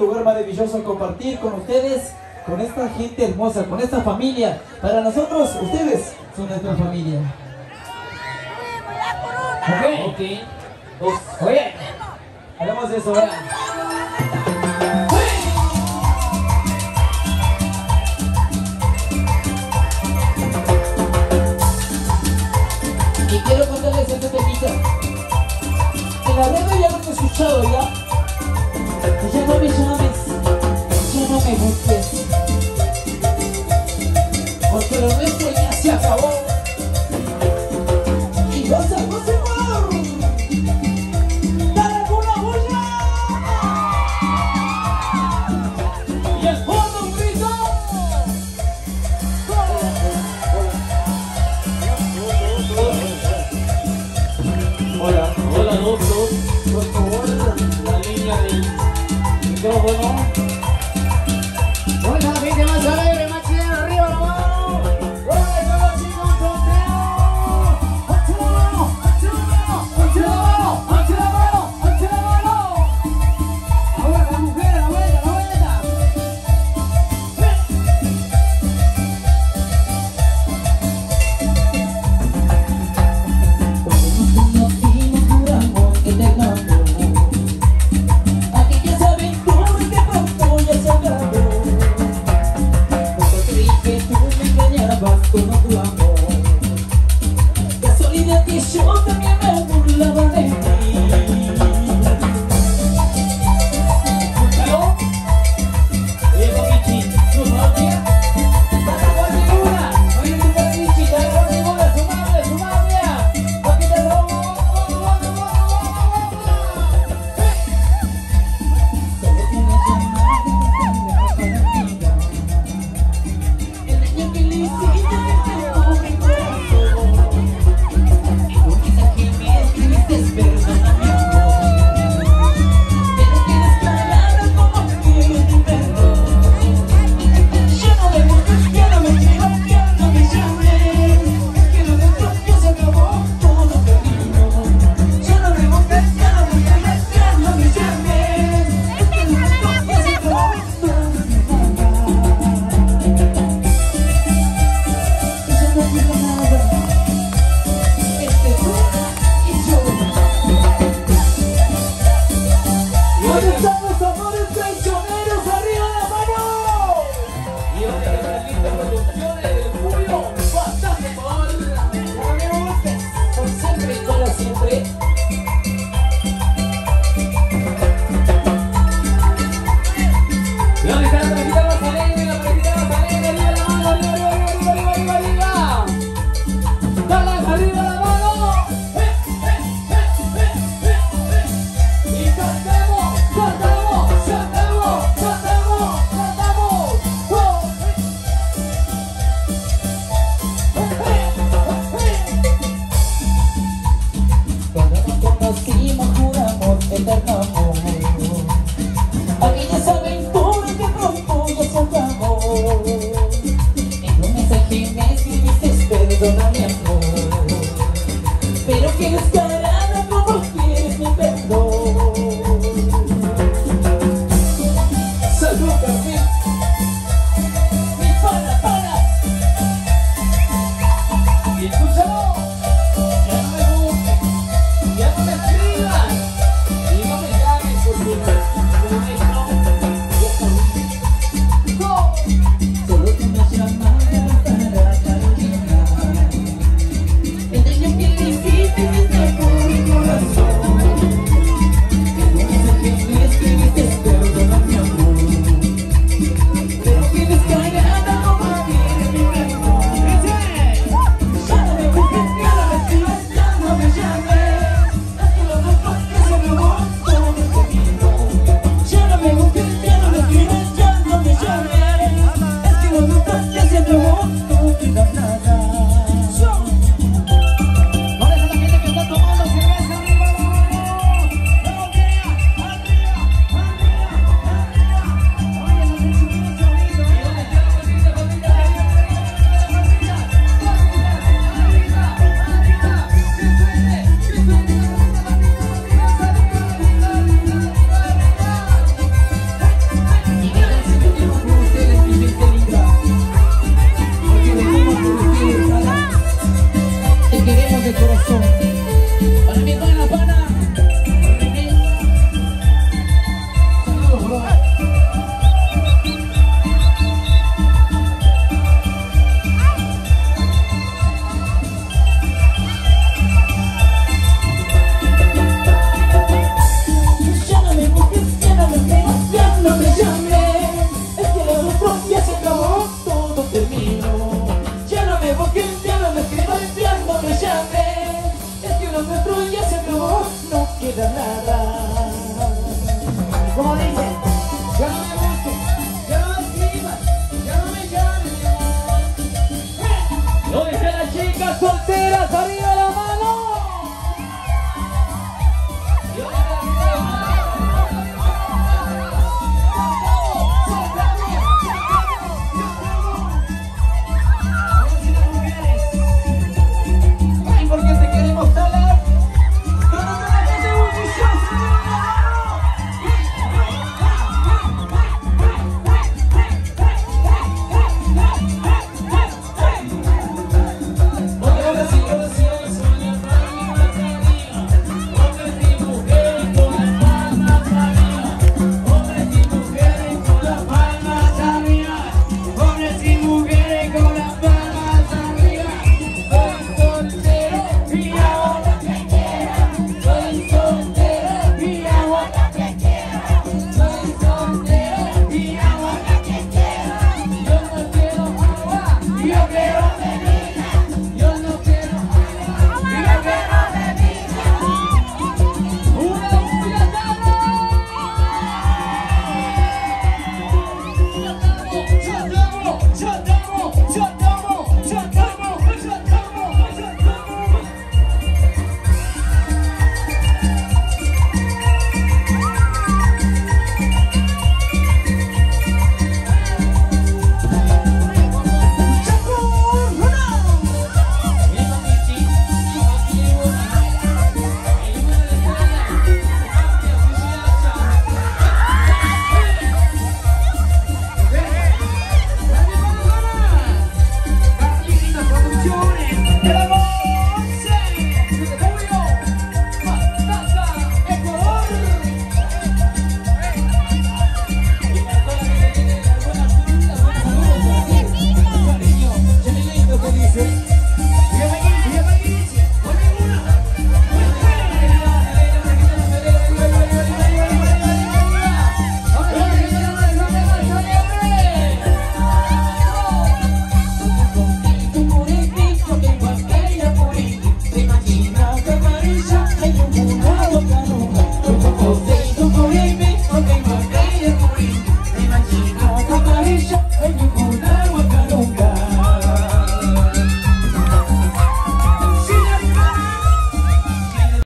lugar maravilloso compartir con ustedes, con esta gente hermosa, con esta familia. Para nosotros, ustedes son nuestra familia. Ok. Ok. Pues, oye, Hagamos eso ahora. Better come